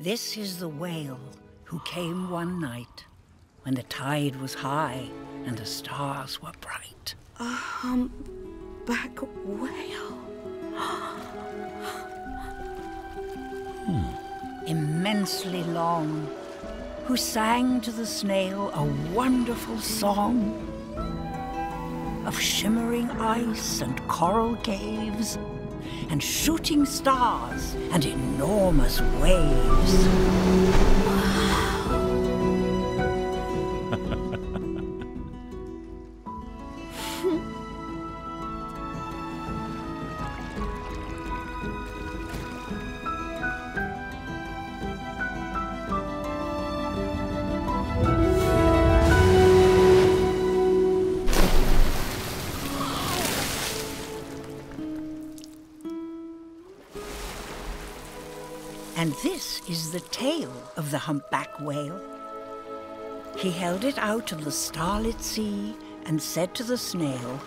This is the whale who came one night when the tide was high and the stars were bright. A humpback whale. Hmm. Immensely long, who sang to the snail a wonderful song of shimmering ice and coral caves and shooting stars and enormous waves. This is the tail of the humpback whale. He held it out on the starlit sea and said to the snail,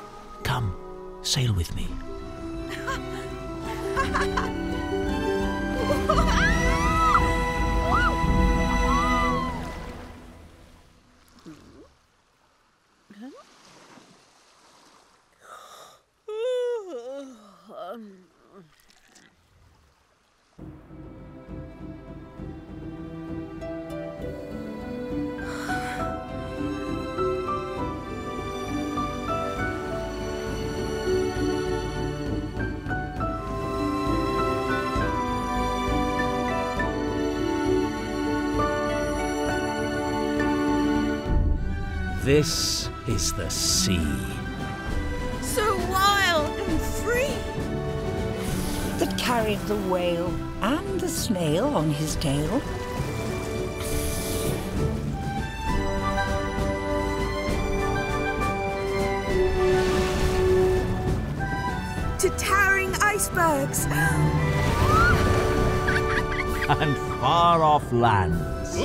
Come, sail with me. This is the sea. So wild and free. that carried the whale and the snail on his tail. To towering icebergs. And far off lands.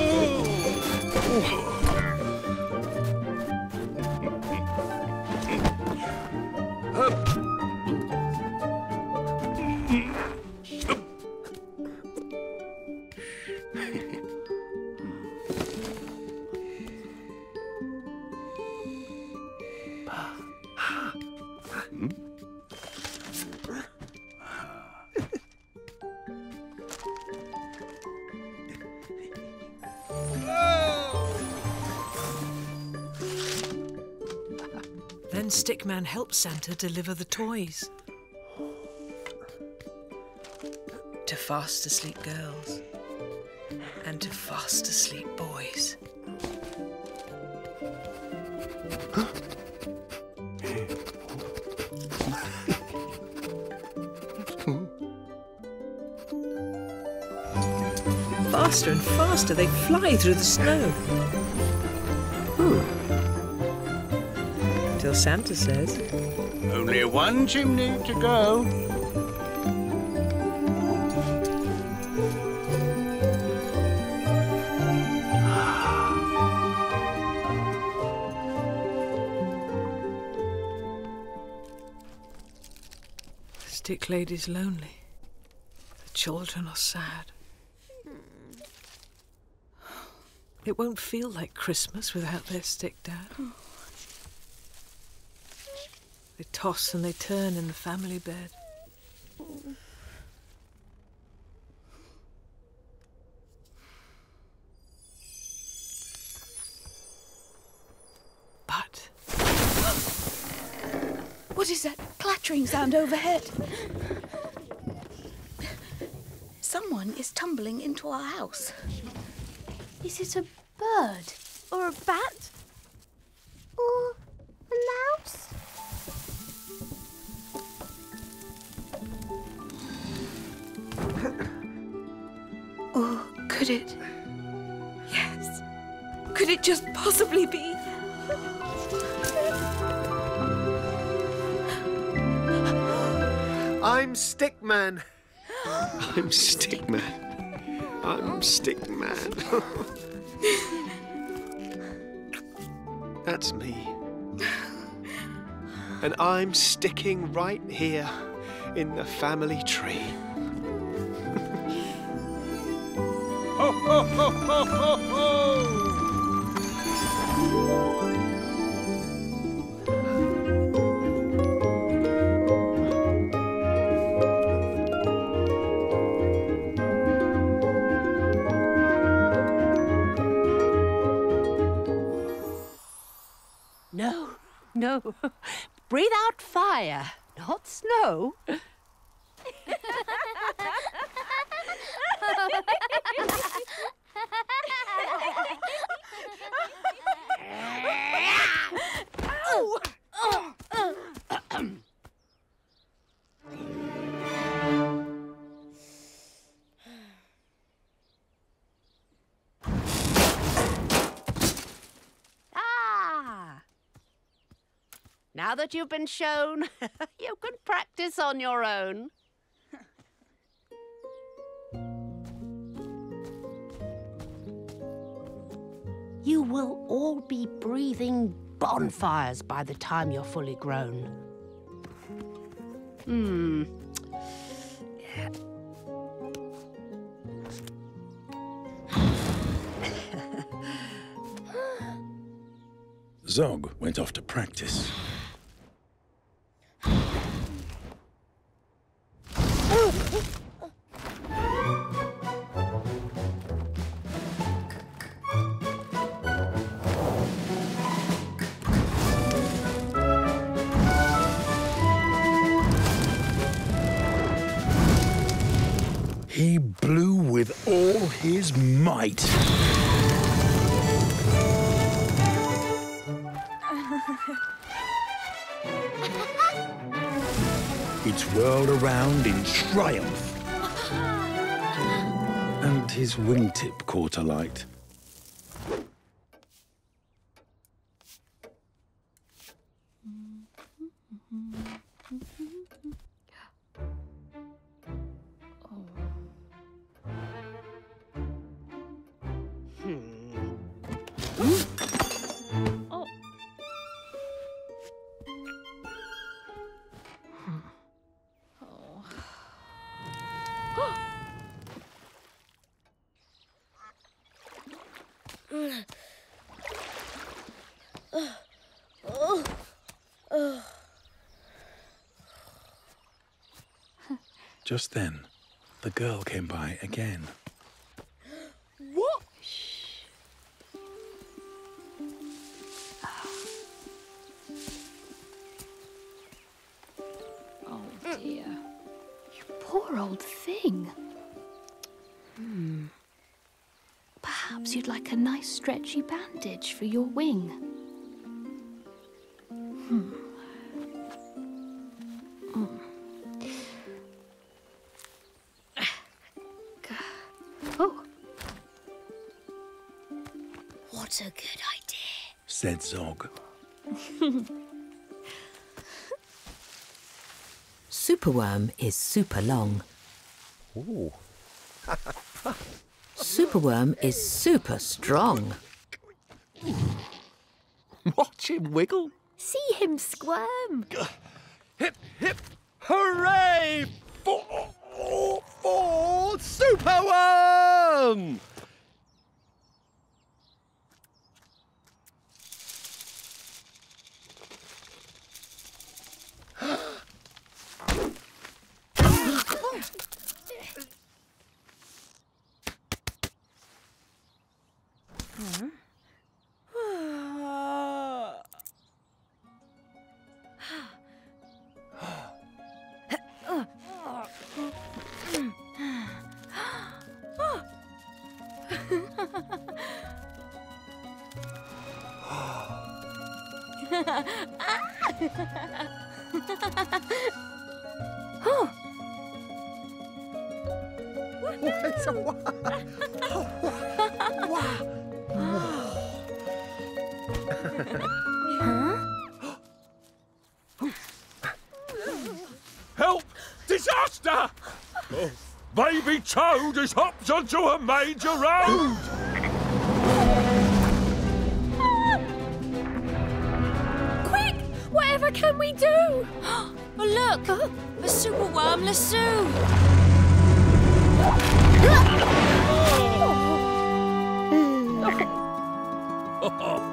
Then Stick Man helps Santa deliver the toys. To fast asleep girls and to fast asleep boys. Faster and faster they fly through the snow. Till Santa says, Only one chimney to go. Stick Lady's lonely. The children are sad. It won't feel like Christmas without their stick dad. They toss and they turn in the family bed. But What is that clattering sound overhead? Someone is tumbling into our house. Is it a bird? Or a bat? Could it? Yes. Could it just possibly be? I'm Stick Man. I'm Stick Man. I'm Stick Man. That's me. And I'm sticking right here in the family tree. No, no. Breathe out fire, not snow. Now that you've been shown, you can practice on your own. You will all be breathing bonfires by the time you're fully grown. Hmm. Zog went off to practice. His might. He twirled around in triumph. And his wingtip caught alight. Just then, the girl came by again. What? Oh dear. You poor old thing. Hmm. Perhaps you'd like a nice stretchy bandage for your wing. Said Zog. Superworm is super long. Superworm is super strong. Watch him wiggle. see him squirm. Hip, hip, hooray for, for Superworm! here. Help! Disaster! Oh, baby Toad has hopped onto a major road! Quick! Whatever can we do? oh, look! a The superworm Lasso! Oh.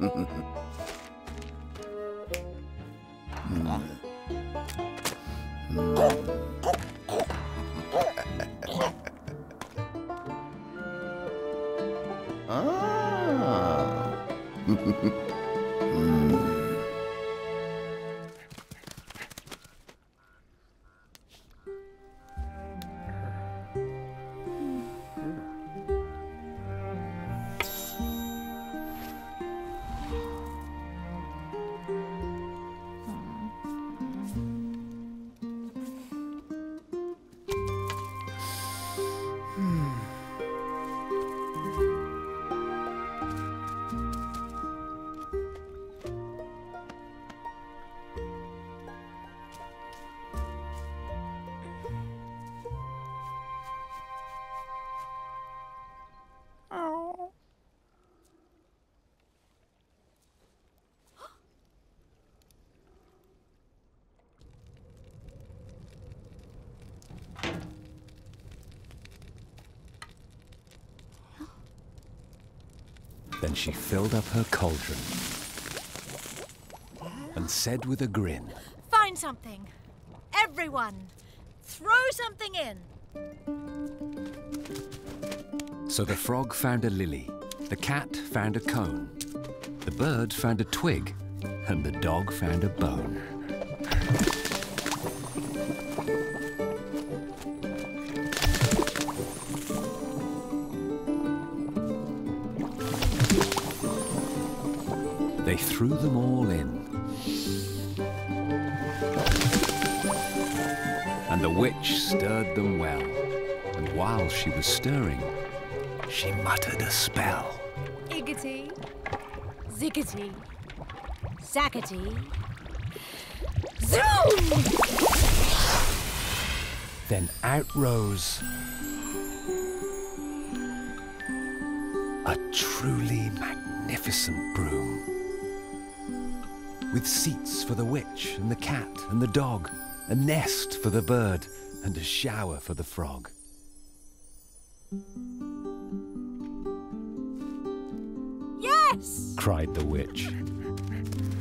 Mm. Mm. ah. Then she filled up her cauldron and said with a grin, Find something. Everyone, throw something in. So the frog found a lily, the cat found a cone, the bird found a twig, and the dog found a bone. The witch stirred them well. And while she was stirring, she muttered a spell. Iggity, ziggity, zackety, zoom! Then out rose a truly magnificent broom. With seats for the witch and the cat and the dog, a nest for the bird, and a shower for the frog. Yes! cried the witch.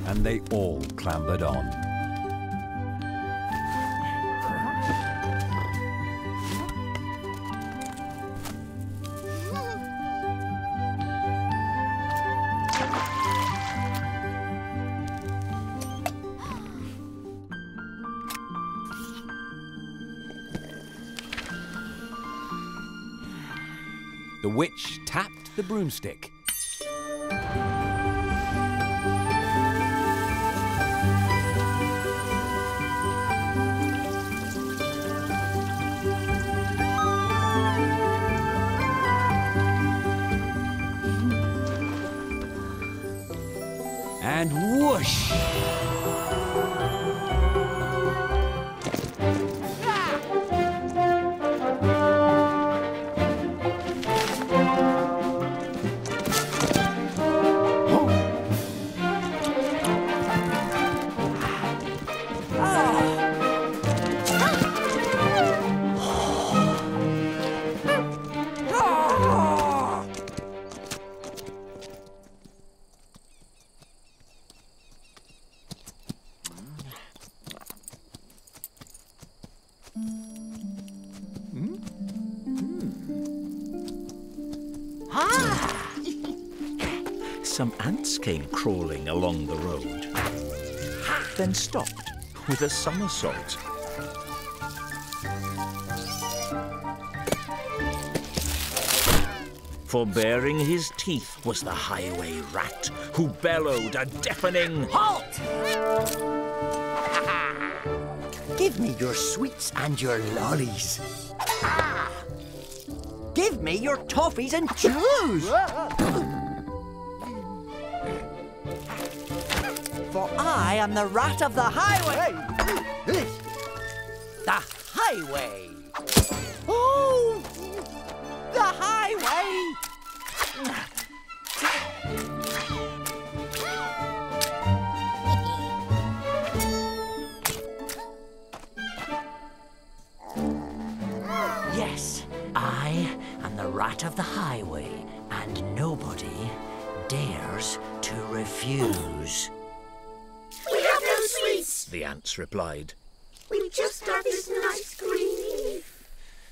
And they all clambered on. Broomstick. And whoosh! Some ants came crawling along the road, then stopped with a somersault. For baring his teeth was the highway rat, who bellowed a deafening Halt! Give me your sweets and your lollies. Ah! Give me your toffees and chews. For I am the rat of the highway. The highway. Oh, the highway. Yes, I am the rat of the highway, and nobody dares to refuse. The ants replied. We just have this nice green leaf.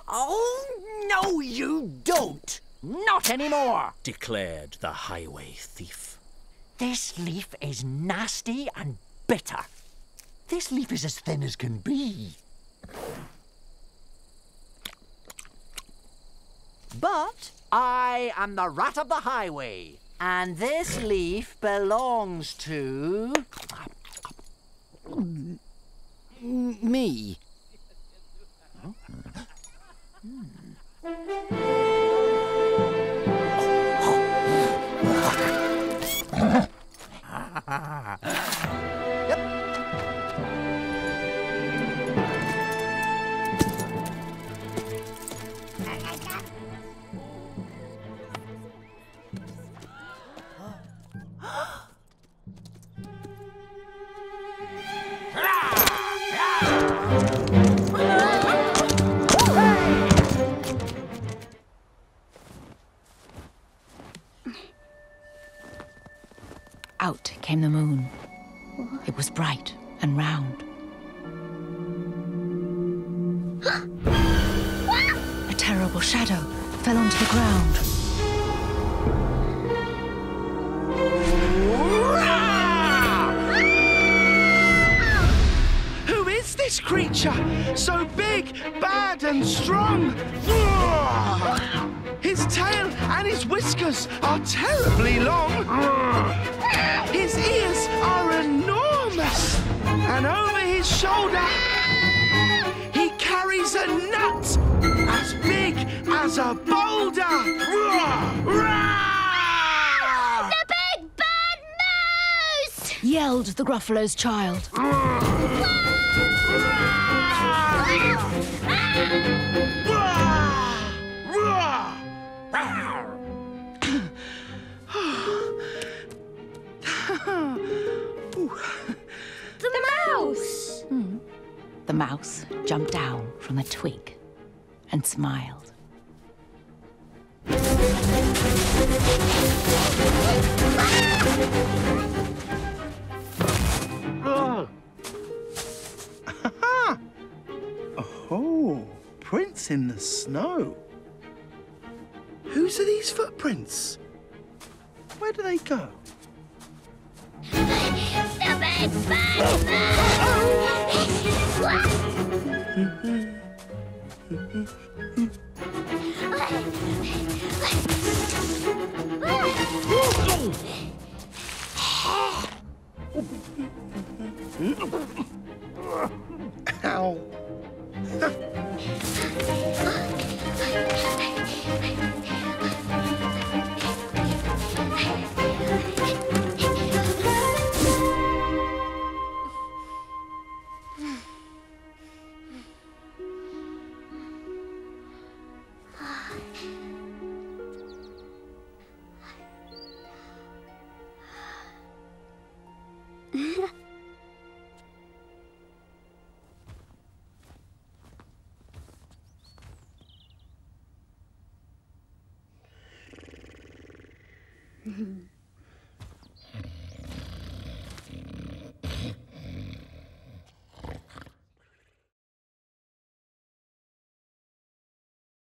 Oh, no, you don't. Not anymore. Declared the highway thief. This leaf is nasty and bitter. This leaf is as thin as can be. But I am the rat of the highway, and this leaf belongs to. Me. Hmm. Hmm. A terrible shadow fell onto the ground. Who is this creature? So big, bad, and strong. His tail and his whiskers are terribly long. His ears are enormous. And over his shoulder, carries a nut as big as a boulder. The big bad mouse! Yelled the Gruffalo's child. The mouse! Hmm. The mouse jumped down from the twig and smiled. Oh, prints in the snow. Whose are these footprints? Where do they go? The big bad Ow.